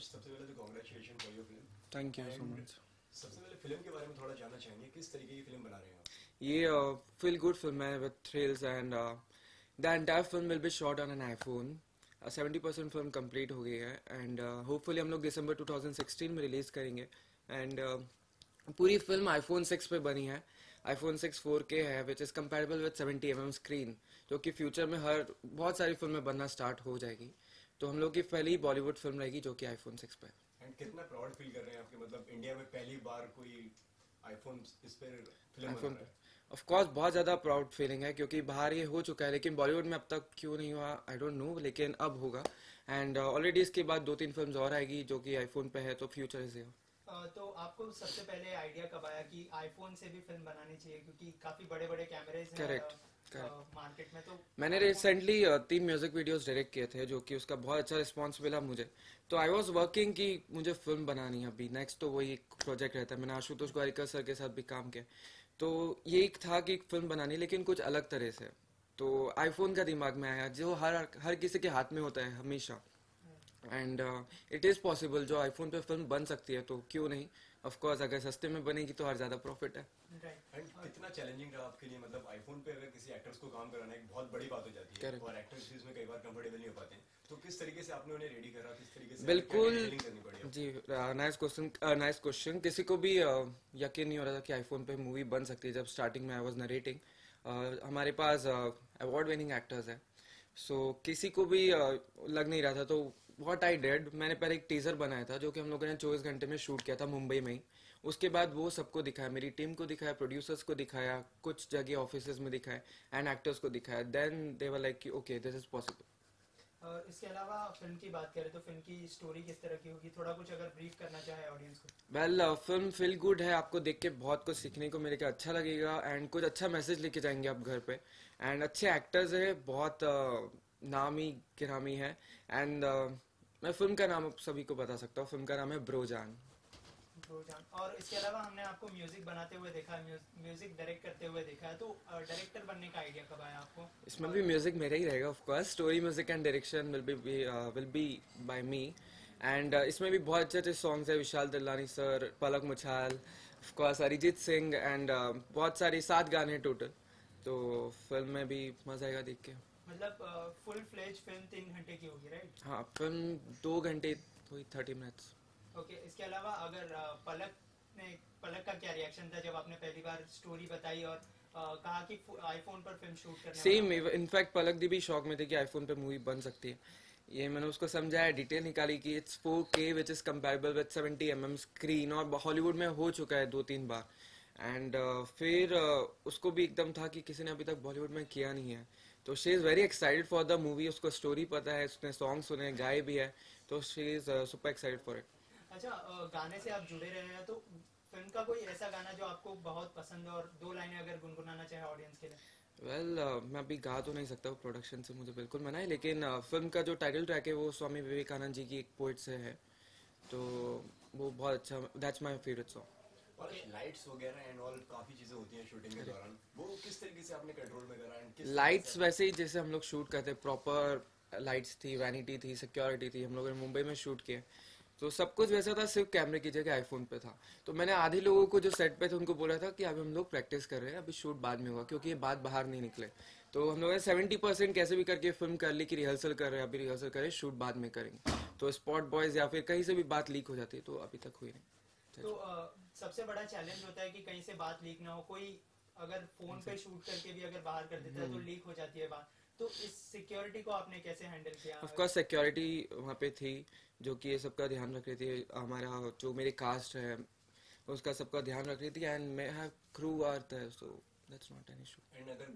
सबसे पहले तो congratulation for your film thank you so much सबसे पहले फ़िल्म के बारे में थोड़ा जानना चाहेंगे किस तरीके की फ़िल्म बना रहे हैं आप? ये फील गुड फ़िल्म है with thrills and the entire film will be shot on an iPhone seventy percent film complete हो गई है एंड होपफुली हम लोग दिसंबर 2016 में रिलीज़ करेंगे. एंड पूरी फ़िल्म आईफोन 6 पे बनी है. आईफोन 6 4K है which is comparable with 70 mm screen जो कि फ्यूचर में हर बहुत सारी फ़िल्में बनना स्टार्ट हो जाएगी. तो हम लोग की पहली बॉलीवुड फ़िल्म रहेगी जो कि आईफोन 6 पे। एंड कितना प्राउड फील कर रहे हैं आपके? मतलब इंडिया में पहली बार कोई आईफोन इस पर फ़िल्म रहा है। ऑफ़ कोर्स बहुत ज़्यादा प्राउड फीलिंग है क्योंकि बाहर ये हो चुका है लेकिन बॉलीवुड में अब तक क्यों नहीं हुआ आई डोंट नो लेकिन अब होगा। एंड ऑलरेडी इसके बाद दो तीन फिल्म्स और आएगी जो कि आईफोन पे है तो फ्यूचर इज़ अ, तो आपको सबसे पहले आइडिया कब आया कि आईफोन से भी फ़िल्म बनानी चाहिए? क्योंकि काफ़ी बड़े बड़े कैमरे हैं मार्केट में तो मैंने रिसेंटली तीन म्यूज़िक वीडियोस डायरेक्ट किए थे जो कि उसका बहुत अच्छा रिस्पांस मिला मुझे। तो आई वाज वर्किंग कि मुझे फ़िल्म बनानी है अभी। नेक्स्ट तो वही प्रोजेक्ट रहता है। मैंने आशुतोष ग्वारिकर सर के साथ भी काम किया। तो ये एक था कि फ़िल्म बनानी लेकिन कुछ अलग तरह से। तो आईफोन का दिमाग में आया जो हर हर किसी के हाथ में होता है हमेशा। एंड इट इज़ पॉसिबल जो आईफोन पे फ़िल्म बन सकती है तो क्यों नहीं? ऑफ़ कोर्स अगर सस्ते में बनेगी तो और ज़्यादा प्रॉफिट है। कितना चैलेंजिंग रहा आपके लिए? मतलब आईफोन पे अगर किसी एक्टर्स को काम कराना एक बहुत बड़ी बात हो जाती है। और एक्टर्स इसमें कई बार कंफर्टेबल नहीं हो पाते। हैं तो किस तरीके से आपने उन्हें रेडी करा? किस तरीके से बिल्कुल? जी नाइस क्वेश्चन नाइस क्वेश्चन किसी को भी uh, यकीन नहीं हो रहा था कि आईफोन पे मूवी बन सकती है। जब स्टार्टिंग में आई वाज नरेटिंग हमारे पास अवार्ड विनिंग एक्टर्स हैं। सो किसी को भी uh, लग नहीं रहा था तो व्हाट आई डेड मैंने पहले एक टीजर बनाया था जो कि हम लोगों ने चौबीस घंटे में शूट किया था मुंबई में ही। उसके बाद वो सबको दिखाया मेरी टीम को दिखाया प्रोड्यूसर्स को दिखाया कुछ जगह ऑफ़िस में दिखाया एंड एक्टर्स को दिखाया। Then they were like okay this is possible इसके अलावा फ़िल्म की बात करें तो फ़िल्म की स्टोरी किस तरह की होगी? थोड़ा कुछ अगर ब्रीफ करना चाहे ऑडियंस को। वेल फ़िल्म फील गुड है आपको देख के बहुत कुछ सीखने को मिलेगा अच्छा लगेगा एंड कुछ अच्छा मैसेज लेके जाएँगे आप घर पे। एंड अच्छे एक्टर्स है बहुत uh, नामी गिरामी है एंड मैं फ़िल्म का नाम सभी को बता सकता हूँ। फ़िल्म का नाम है ब्रोजान। ब्रोजान। और इसके अलावा हमने आपको म्यूज़िक बनाते हुए देखा म्यूज़िक डायरेक्ट करते हुए देखा तो डायरेक्टर बनने का आइडिया कब आया आपको? इसमें भी म्यूज़िक मेरा ही रहेगा of course story music and direction will be will be by me and इसमें भी बहुत अच्छे अच्छे सॉन्ग्स है Vishal Dadlani sir Palak Muchhal of course Arijit Singh and बहुत सारे सात गाने टोटल तो फ़िल्म में भी मज़ा आएगा देख के। मतलब फुल फ्लेज फ़िल्म तीन घंटे की होगी राइट हाँ फ़िल्म दो घंटे हुई थर्टी मिनट्स ओके इसके अलावा अगर पलक ने पलक का क्या रिएक्शन था जब आपने पहली बार स्टोरी बताई और कहा कि आईफोन पर फ़िल्म शूट करने सेम इनफैक्ट पलक दी भी शौक में थे कि आईफोन पे मूवी बन सकती है। ये मैंने उसको समझाया डिटेल निकाली कि it's four K which is comparable with seventy M M screen और हॉलीवुड में हो चुका है दो तीन बार। एंड फिर uh, उसको भी एकदम था कि किसी ने अभी तक बॉलीवुड में किया नहीं है। तो she is very excited for the movie उसको स्टोरी पता है उसने सॉन्ग सुने गाए भी है तो she is super excited for it अच्छा गाने से आप जुड़े रहे हैं तो फ़िल्म का कोई ऐसा गाना जो आपको बहुत पसंद है और दो लाइनें अगर गुनगुनाना चाहे ऑडियंस के लिए? वेल well, uh, मैं अभी गा तो नहीं सकता प्रोडक्शन से मुझे बिल्कुल मना है लेकिन uh, फ़िल्म का जो टाइटल ट्रैक है वो स्वामी विवेकानंद जी की एक पोइट से है तो वो बहुत अच्छा दैट्स माय फेवरेट सॉन्ग और लाइट्स वगैरह एंड ऑल काफ़ी चीज़ें होती हैं शूटिंग के दौरान। वो किस तरीके से आपने कंट्रोल में करा एंड लाइट्स वैसे ही जैसे हम लोग शूट करते प्रॉपर लाइट्स थी वैनिटी थी सिक्योरिटी थी हम लोगों ने मुंबई में शूट किए। तो सब कुछ वैसा था सिर्फ़ कैमरे की जगह आईफोन पे था। तो मैंने आधे लोगों को जो सेट पे थे उनको बोला था कि अभी हम लोग प्रैक्टिस कर रहे हैं अभी शूट बाद में होगा क्योंकि ये बात बाहर नहीं निकले। तो हम लोगों ने सेवेंटी परसेंट कैसे भी करके फ़िल्म कर ली कि रिहर्सल कर रहे हैं अभी रिहर्सल करें शूट बाद में करेंगे। तो स्पॉट बॉयज़ या फिर कहीं से भी बात लीक हो जाती है तो अभी तक हुई नहीं। तो सबसे बड़ा चैलेंज होता है कि कहीं से बात लीक ना हो। कोई अगर फ़ोन पे शूट करके भी अगर बाहर कर देता है तो लीक हो जाती है बात। तो इस सिक्योरिटी को आपने कैसे हैंडल किया? ऑफ़ कोर्स सिक्योरिटी वहाँ पे थी जो कि ये सबका ध्यान रख रही थी। हमारा जो मेरी कास्ट है उसका सबका ध्यान रख रही थी। एंड मैं हैव क्रू अर्थ है so that's not an issue and अगर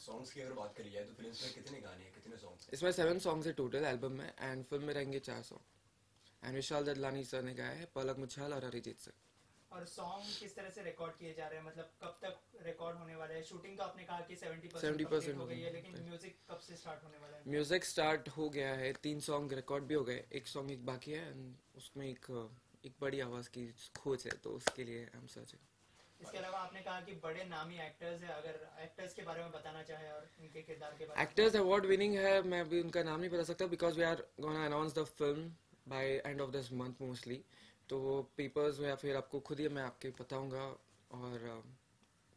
सॉन्ग्स की अगर बात करी जाए तो फ़िल्म में कितने गाने हैं? कितने सॉन्ग्स इसमें सेवन सॉन्ग्स है टोटल एल्बम में। एंड फ़िल्म में रहेंगे चार song and Vishal Dadlani sir ने गाया है पलक मुछाल और अरिजीत सर और सॉन्ग किस तरह से रिकॉर्ड किए जा रहे हैं? मतलब कब तक रिकॉर्ड होने वाला है? शूटिंग का आपने कहा कि 70 70% परसेंट हो हो गई है लेकिन म्यूज़िक कब से स्टार्ट होने वाला है? म्यूज़िक स्टार्ट हो गया है तीन सॉन्ग रिकॉर्ड भी हो गए एक सॉन्ग एक बाकी है एंड उसमें एक एक बड़ी आवाज़ की खोज है तो उसके लिए आई एम सर्चिंग इसके अलावा आपने कहा कि बड़े नामी एक्टर्स है अगर एक्टर्स के बारे में बताना चाहे और उनके किरदार के बारे में। एक्टर्स अवार्ड विनिंग है मैं अभी उनका नाम नहीं बता सकता because we are gonna announce the film by end of this month mostly तो वो पेपर्स या फिर आपको खुद ही मैं आपके बताऊँगा और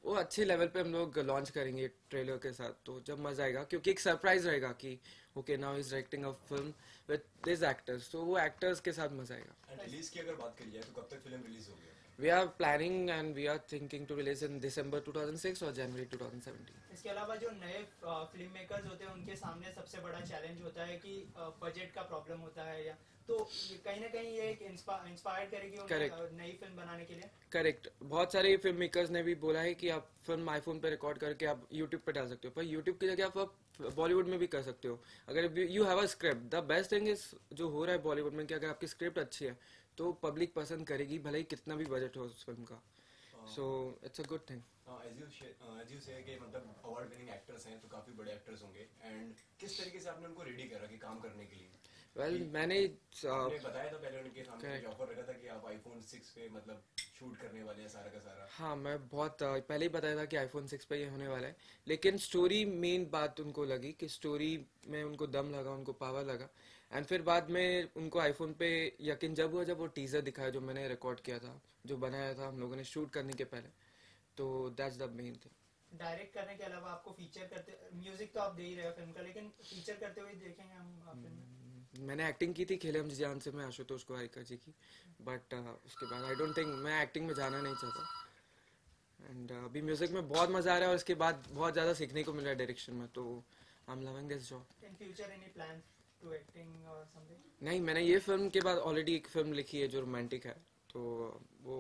वो अच्छे लेवल पे हम लोग लॉन्च करेंगे ट्रेलर के साथ तो जब मज़ा आएगा, क्योंकि एक सरप्राइज़ रहेगा कि okay now is directing a film with this actors तो वो एक्टर्स के साथ मज़ा आएगा। रिलीज़ की अगर बात करी जाए तो कब तक फ़िल्म रिलीज़ होगी? We are planning and we are thinking to release in December 2006 और जनवरी 2017 इसके अलावा जो नए फ़िल्म मेकर्स होते हैं उनके सामने सबसे बड़ा चैलेंज होता है कि बजट का प्रॉब्लम होता है या तो कहीं ना कहीं ये एक इंस्पायर करेगी. अ, नई फ़िल्म बनाने के लिए? करेक्ट बहुत सारे फ़िल्म मेकर्स ने भी बोला है कि आप फ़िल्म आईफोन पे रिकॉर्ड करके आप यूट्यूब पे डाल सकते हो पर यूट्यूब की जगह आप बॉलीवुड में भी कर सकते हो। अगर you have a script the best thing is जो हो रहा है बॉलीवुड में कि अगर आपकी स्क्रिप्ट अच्छी है तो पब्लिक पसंद करेगी भले ही कितना भी बजट हो उस फ़िल्म का। So it's a good thing as you as you say कि मतलब अवार्ड विनिंग एक्टर्स हैं तो काफ़ी बड़े एक्टर्स होंगे। एंड किस तरीके से आपने उनको रेडी करा कि काम करने के लिए? वेल मैंने uh, बताया था पहले उनके सामने. ऑफ़र रखा था कि आप आईफोन 6 पे मतलब शूट करने वाले हैं सारा का सारा। हाँ मैं बहुत पहले ही बताया था कि आईफोन सिक्स पे ये होने वाला है। लेकिन स्टोरी मेन बात उनको लगी कि स्टोरी में उनको दम लगा उनको पावर लगा। एंड फिर बाद में उनको आईफोन पे यकीन जब हुआ जब वो टीजर दिखाया जो मैंने रिकॉर्ड किया था जो बनाया था हम लोगों ने शूट करने के पहले। तो that's the main thing direct करने के अलावा आपको फीचर करते म्यूज़िक तो आप दे ही रहे हो फ़िल्म का लेकिन फीचर करते हुए देखेंगे हम आप मैंने एक्टिंग की थी खेले हम जान से मैं आशुतोष गोवारिकर जी की। बट uh, उसके बाद आई डोंट थिंक मैं एक्टिंग में जाना नहीं चाहता। एंड uh, अभी म्यूज़िक में बहुत मज़ा आ रहा है और उसके बाद बहुत ज़्यादा सीखने को मिल डायरेक्शन में तो I am loving this job in future any plan नहीं मैंने ये फ़िल्म के बाद ऑलरेडी एक फ़िल्म लिखी है जो रोमांटिक है तो वो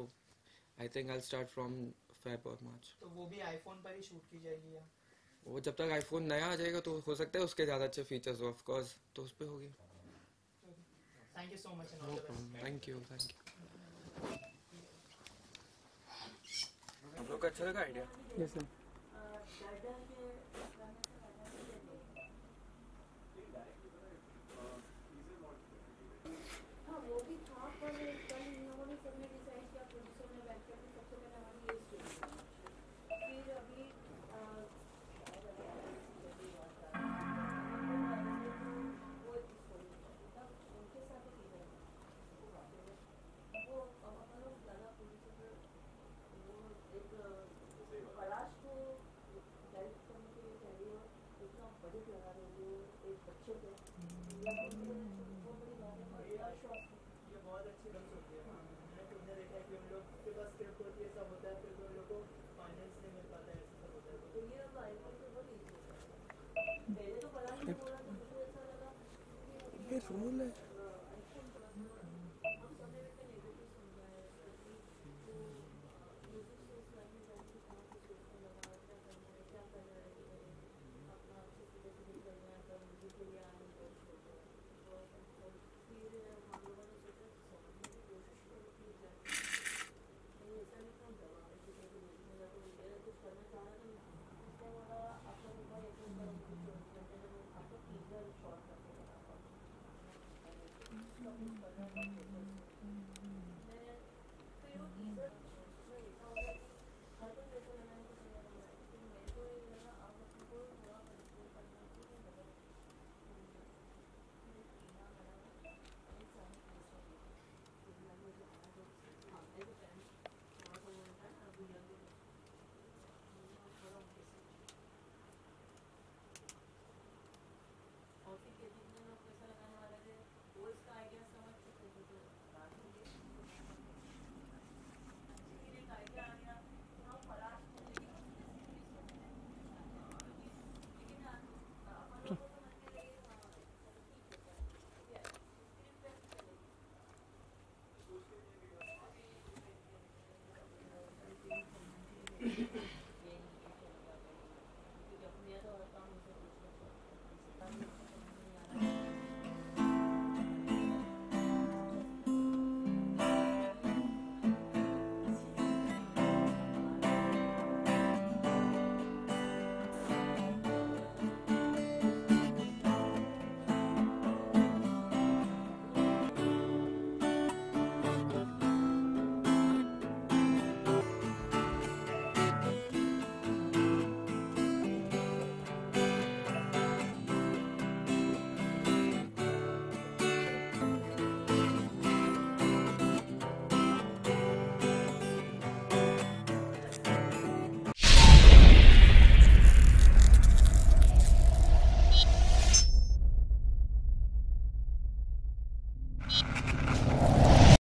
I think I start from Feb और मार्च तो वो भी आईफोन पर ही शूट की जाएगी या? वो जब तक आईफोन नया आ जाएगा तो हो सकता है उसके ज़्यादा अच्छे फीचर्स हो ऑफ़ कोर्स तो उस पे होगी। Thank you so much and no all the best problem thank you thank you आप लोग को अच्छा लगा आइडिया यस सर हाँ वो भी था पर कल इन लोगों ने सबने डिसाइड किया प्रोड्यूसर ने बैठ कर के सबसे पहले हमारी ये स्टोरी फिर अभी अ, शायद अभी आगे जब भी बात आ रही है, वो एक स्टोरी तब उनके साथ एक इवेंट वो अब अपन लोग ज़्यादा प्रोड्यूसर वो एक अ, पलाश को डायरेक्ट करने के लिए कह रही हो बजट लगा रही हो एक बच्चे पे या तो वो बड़ी बात है। और पलाश को ये बहुत अच्छी फ़िल्म होती है। मैंने तुमने देखा है कि उन लोग के पास स्क्रिप्ट होती है सब होता है फिर उन लोग को फाइनेंस नहीं मिल पाता है सब होता है। तो ये अब आईफोन पे बहुत इजी हो जाता है पहले तो पलाश ने बोला तो मुझे ऐसा लगा। ये रूल है आईफोन प्लस हम सबने एक नेगेटिव सुन रहा है कि तो म्यूज़िक से इस लाइन में जाके कहाँ से सोचने लगा क्या करना है क्या करना है कि मैंने अपना अच्छे से जैसे निकलना है पर म्यूज़िक के लिए आने को फिर हम लोगों ने सोचा समझने की कोशिश करी कि एग्जैक्टली नहीं ऐसा नहीं था दवा में किसी को देखने लगा तो ये कुछ करना चाह रहा था उसने बोला आपका मोबाइल एक दिन करो मुझे चौबीस घंटे में आपका टीजर शॉर्ट